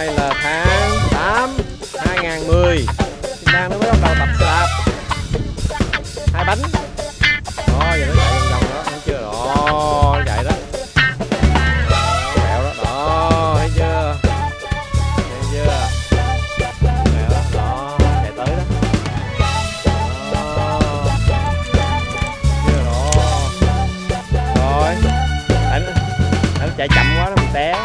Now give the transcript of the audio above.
nay là tháng 8 2010 Kim Đan nó mới bắt đầu tập xe đạp hai bánh. Đó giờ nó chạy vòng vòng đó. Thấy chưa? Đó nó chạy đó. Kẹo đó. Đó thấy chưa? Thấy chưa? Kẹo đó. Đó chạy tới đó. Đó. Chưa? Đó. Rồi. Tại nó, tại nó chạy chậm quá nó bị té.